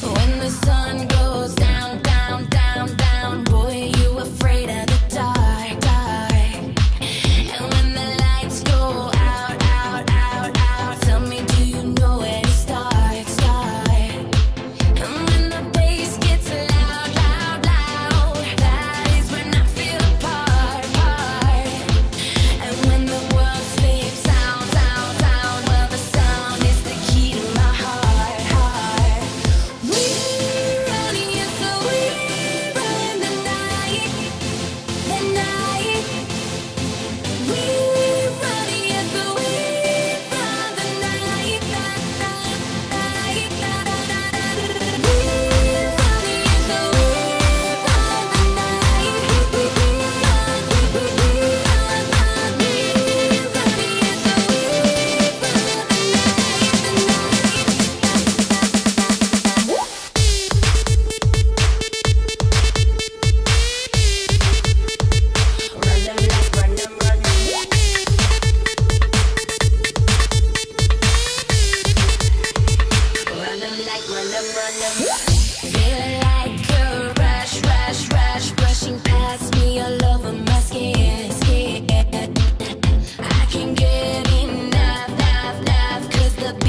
for the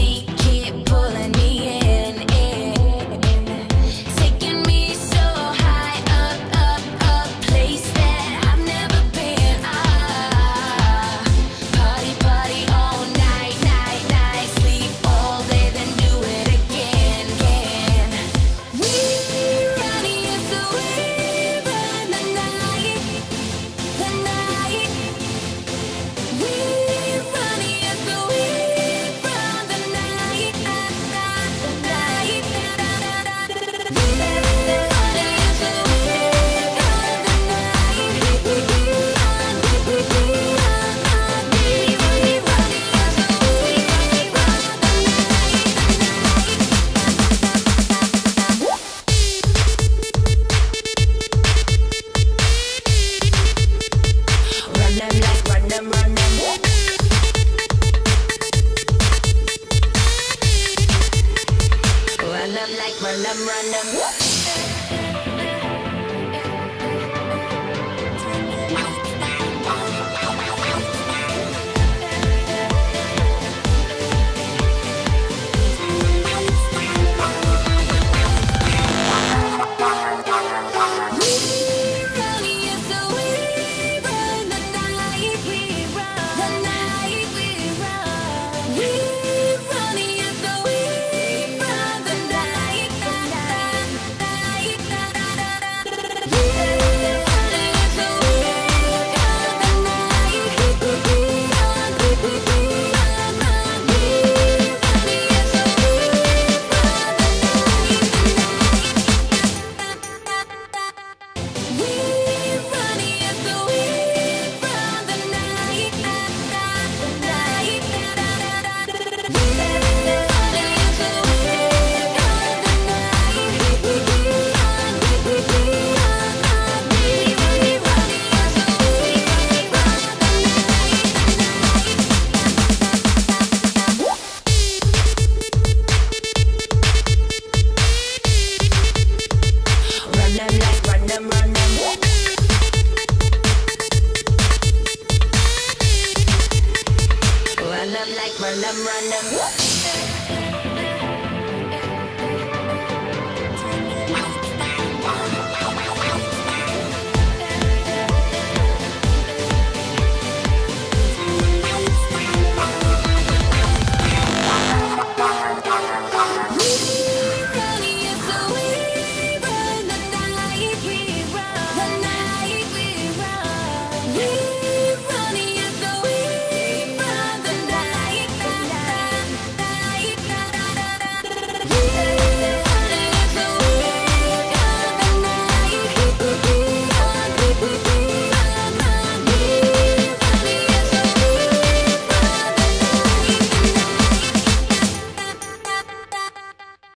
random, random.